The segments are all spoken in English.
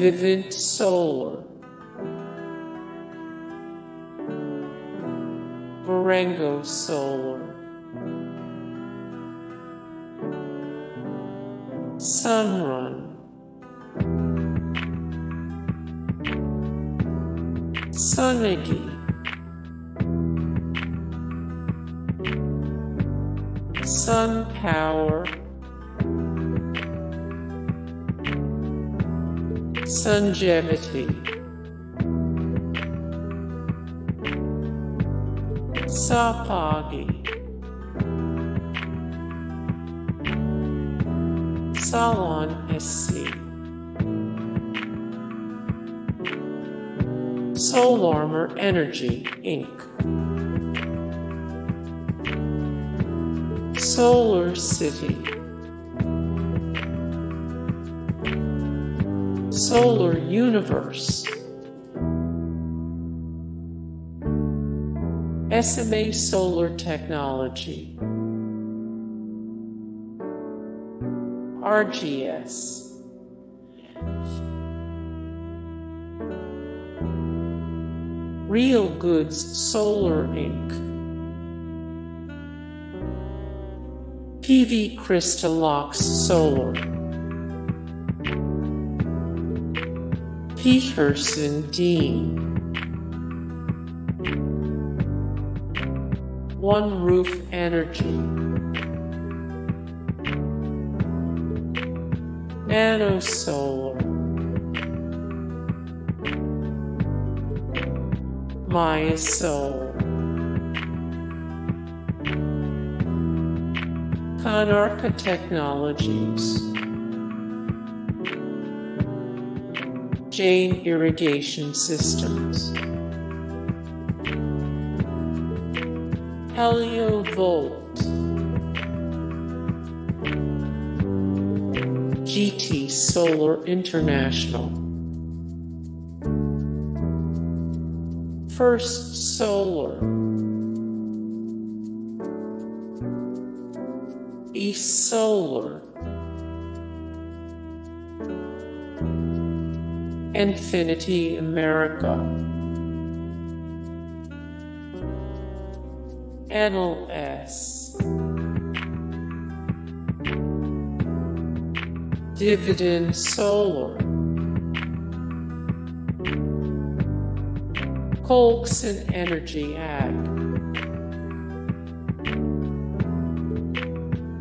Vivint Solar, Verengo Solar, Sunrun, SUNRGI, Sun Power, Sungevity, Sopogy, Solon SE, Solarmer Energy Inc. SolarCity Solar Universe. SMA Solar Technology. RGS Real Goods Solar Inc. PV Crystalox Solar PetersenDean One Roof Energy. Nanosolar Maya Soul Konarka Technologies Jain Irrigation Systems. HelioVolt. GT Solar International. First Solar. eSolar Enfinity America. NLS Dividend Solar. COLEXON Energy AG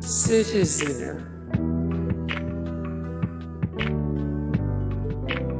Citizenre